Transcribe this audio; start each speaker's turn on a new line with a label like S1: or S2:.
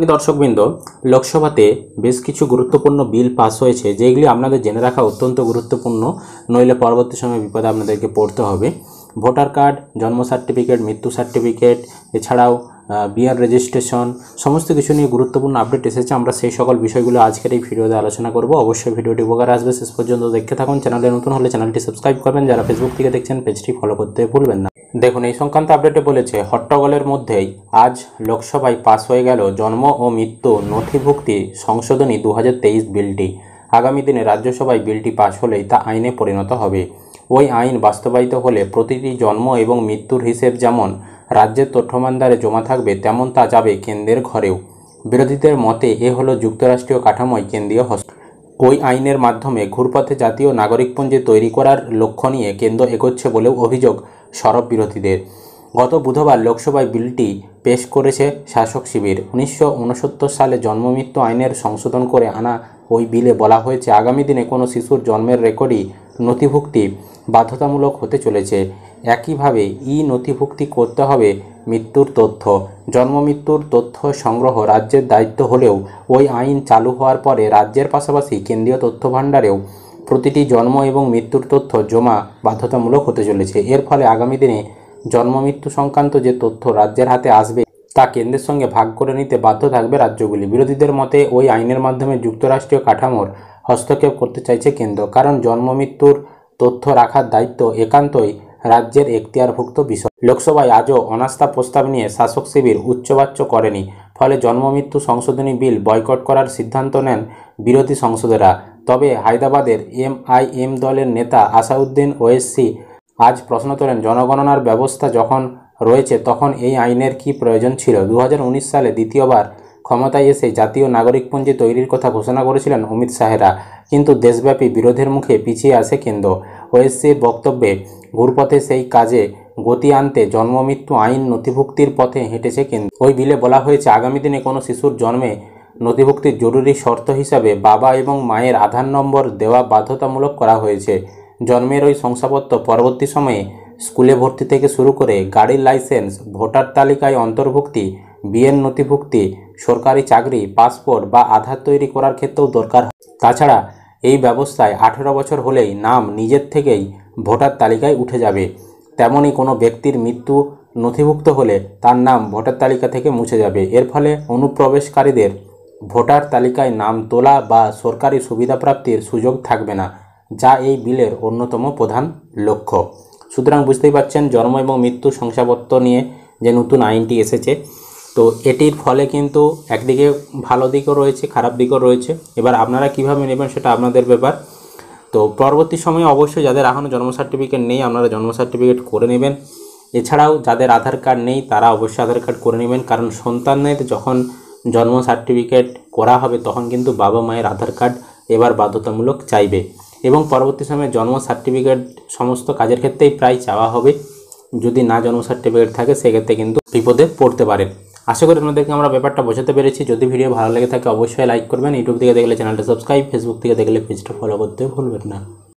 S1: দর্শকবৃন্দ, লোকসভাতে বেশ কিছু গুরুত্বপূর্ণ বিল পাস হয়েছে, যেগুলি আপনাদের জেনে রাখা অত্যন্ত গুরুত্বপূর্ণ, নইলে পরবর্তী সময় বিপদে আপনাদেরকে পড়তে হবে। ভোটার কার্ড, জন্ম সার্টিফিকেট, মৃত্যু সার্টিফিকেট, এছাড়াও বিয়ার রেজিস্ট্রেশন, সমস্ত কিছু নিয়ে গুরুত্বপূর্ণ আপডেট এসেছে। আমরা সেই সকল বিষয়গুলো আজকের এই ভিডিওতে আলোচনা করব। অবশ্যই ভিডিওটি উপকার আসবে। শেষ পর্যন্ত দেখতে থাকুন। চ্যানেলে নতুন হলে চ্যানেলটি সাবস্ক্রাইব করবেন। যারা ফেসবুক থেকে দেখছেন, পেজটি ফলো করতে ভুলবেন না। দেখুন, এই সংক্রান্ত আপডেটে বলেছে, হট্টগোলের মধ্যেই আজ লোকসভায় পাস হয়ে গেল জন্ম ও মৃত্যু নথিভুক্তি সংশোধনী দু হাজার তেইশ বিলটি। আগামী দিনে রাজ্যসভায় বিলটি পাশ হলেই তা আইনে পরিণত হবে। ওই আইন বাস্তবায়িত হলে প্রতিটি জন্ম এবং মৃত্যুর হিসেব যেমন রাজ্যের তথ্যভাণ্ডারে জমা থাকবে, তেমন তা যাবে কেন্দ্রের ঘরেও। বিরোধীদের মতে, এ হলো যুক্তরাষ্ট্রীয় কাঠামোয় কেন্দ্রীয় হস্ত ওই আইনের মাধ্যমে ঘুরপথে জাতীয় নাগরিকপঞ্জি তৈরি করার লক্ষ্য নিয়ে কেন্দ্র এগোচ্ছে বলেও অভিযোগ সরব বিরোধীদের। গত বুধবার লোকসভায় বিলটি পেশ করেছে শাসক শিবির। উনিশশো উনসত্তর সালে জন্মমৃত্যু আইনের সংশোধন করে আনা ওই বিলে বলা হয়েছে, আগামী দিনে কোনো শিশুর জন্মের রেকর্ডই নথিভুক্তি বাধ্যতামূলক হতে চলেছে। একইভাবে ই নথিভুক্তি করতে হবে মৃত্যুর তথ্য। জন্ম মৃত্যুর তথ্য সংগ্রহ রাজ্যের দায়িত্ব হলেও ওই আইন চালু হওয়ার পরে রাজ্যের পাশাপাশি কেন্দ্রীয় তথ্য ভাণ্ডারেও প্রতিটি জন্ম এবং মৃত্যুর তথ্য জমা বাধ্যতামূলক হতে চলেছে। এর ফলে আগামী দিনে জন্ম মৃত্যু সংক্রান্ত যে তথ্য রাজ্যের হাতে আসবে, তা কেন্দ্রের সঙ্গে ভাগ করে নিতে বাধ্য থাকবে রাজ্যগুলি। বিরোধীদের মতে ওই আইনের মাধ্যমে যুক্তরাষ্ট্রীয় কাঠামোর হস্তক্ষেপ করতে চাইছে কেন্দ্র, কারণ জন্ম মৃত্যুর তথ্য রাখার দায়িত্ব একান্তই রাজ্যের এখতিয়ারভুক্ত বিষয়। লোকসভায় আজও অনাস্থা প্রস্তাব নিয়ে শাসক শিবির উচ্চবাচ্য করেনি, ফলে জন্মমৃত্যু সংশোধনী বিল বয়কট করার সিদ্ধান্ত নেন বিরোধী সংসদেরা। তবে হায়দ্রাবাদের এমআইএম দলের নেতা আসাউদ্দিন ওয়েসি আজ প্রশ্ন তোলেন, জনগণনার ব্যবস্থা যখন রয়েছে তখন এই আইনের কি প্রয়োজন ছিল? দু হাজার উনিশ সালে দ্বিতীয়বার ক্ষমতায় এসে জাতীয় নাগরিকপঞ্জি তৈরির কথা ঘোষণা করেছিলেন অমিত শাহেরা। কিন্তু দেশব্যাপী বিরোধের মুখে পিছিয়ে আসে কেন্দ্র। ওএসসির বক্তব্যে, ঘুরপথে সেই কাজে গতি আনতে জন্মমৃত্যু আইন নথিভুক্তির পথে হেঁটেছে কেন্দ্র। ওই বিলে বলা হয়েছে, আগামী দিনে কোনো শিশুর জন্মে নথিভুক্তির জরুরি শর্ত হিসাবে বাবা এবং মায়ের আধার নম্বর দেওয়া বাধ্যতামূলক করা হয়েছে। জন্মের ওই শংসাপত্র পরবর্তী সময়ে স্কুলে ভর্তি থেকে শুরু করে গাড়ির লাইসেন্স, ভোটার তালিকায় অন্তর্ভুক্তি বিয়ের নথিভুক্তি, সরকারি চাকরি, পাসপোর্ট বা আধার তৈরি করার ক্ষেত্রেও দরকার তাছাড়া এই ব্যবস্থায় আঠেরো বছর হলেই নাম নিজের থেকেই ভোটার তালিকায় উঠে যাবে। তেমনই কোনো ব্যক্তির মৃত্যু নথিভুক্ত হলে তার নাম ভোটার তালিকা থেকে মুছে যাবে। এর ফলে অনুপ্রবেশকারীদের ভোটার তালিকায় নাম তোলা বা সরকারি সুবিধা প্রাপ্তির সুযোগ থাকবে না, যা এই বিলের অন্যতম প্রধান লক্ষ্য। সুতরাং বুঝতেই পারছেন, জন্ম এবং মৃত্যু শংসাপত্র নিয়ে যে নতুন আইনটি এসেছে তো এটির ফলে কিন্তু একদিকে ভালো দিকও রয়েছে, খারাপ দিকও রয়েছে। এবার আপনারা কীভাবে নেবেন সেটা আপনাদের ব্যাপার। তো পরবর্তী সময়ে অবশ্যই যাদের এখনও জন্ম সার্টিফিকেট নেই, আপনারা জন্ম সার্টিফিকেট করে নেবেন। এছাড়াও যাদের আধার কার্ড নেই, তারা অবশ্যই আধার কার্ড করে নেবেন। কারণ সন্তানের যখন জন্ম সার্টিফিকেট করা হবে, তখন কিন্তু বাবা মায়ের আধার কার্ড এবার বাধ্যতামূলক চাইবে। এবং পরবর্তী সময়ে জন্ম সার্টিফিকেট সমস্ত কাজের ক্ষেত্রেই প্রায় চাওয়া হবে। যদি না জন্ম সার্টিফিকেট থাকে, সেক্ষেত্রে কিন্তু বিপদে পড়তে পারেন। আশা করি আপনাদেরকে আমরা ব্যাপারটা বোঝাতে পেরেছি। যদি ভিডিও ভালো লেগে থাকে, অবশ্যই লাইক করবেন। ইউটিউব থেকে দেখলে চ্যানেলটা সাবস্ক্রাইব ফেসবুক থেকে দেখলে পেজটা ফলো করতে ভুলবেন না।